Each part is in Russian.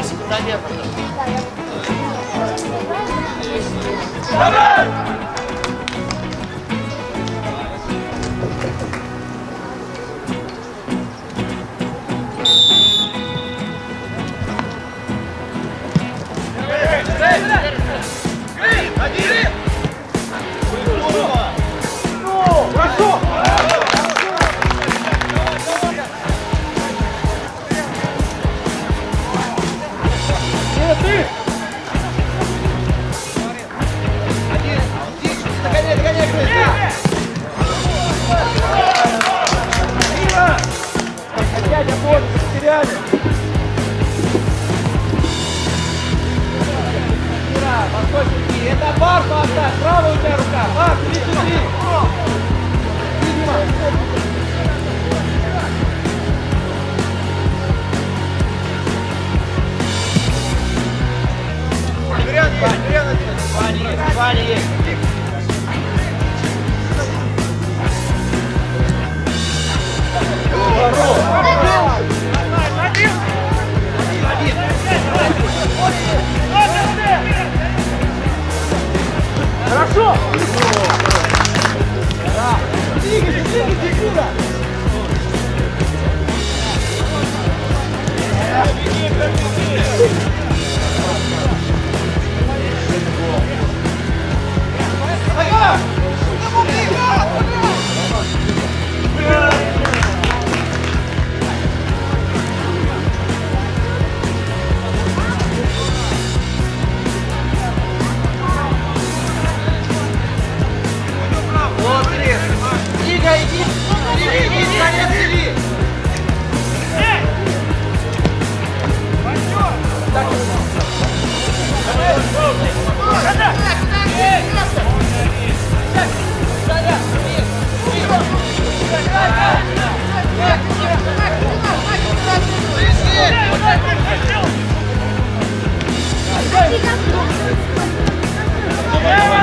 Sebentar ya, Pak. Iya. Бар, поставь. Правая 了。Давай, давай.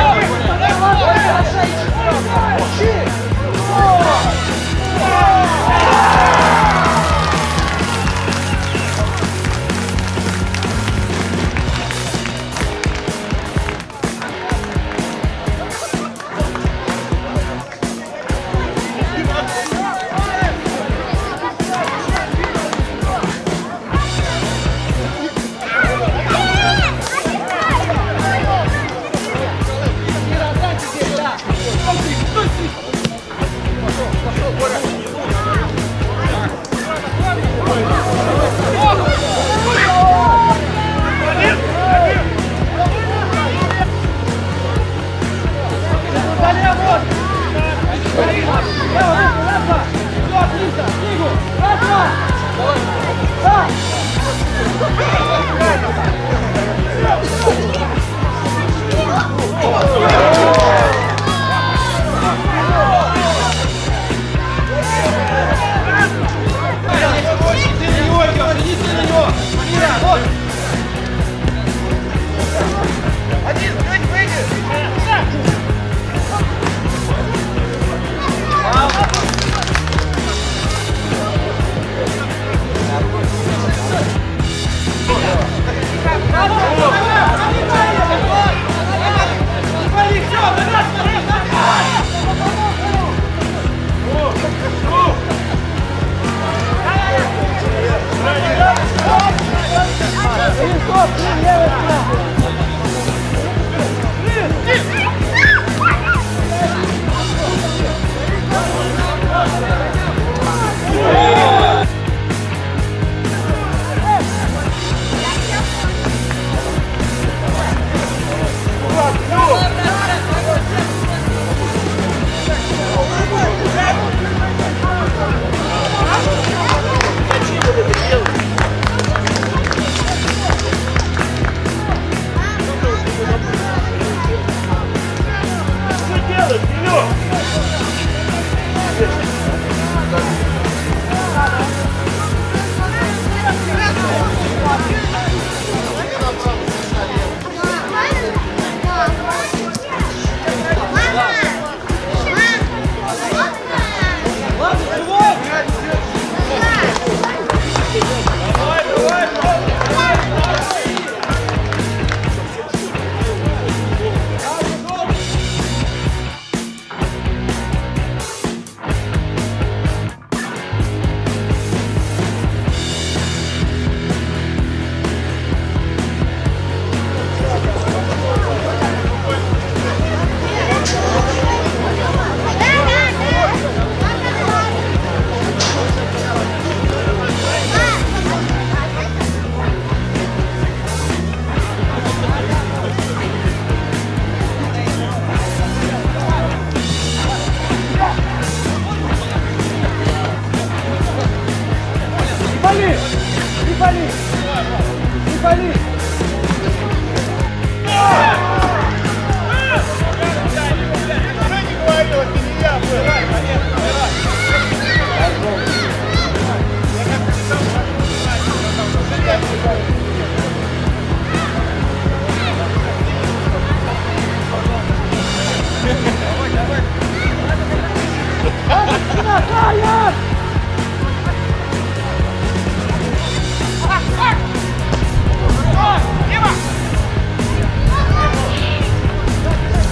пали! Не пали! Давай, давай! Давай, давай!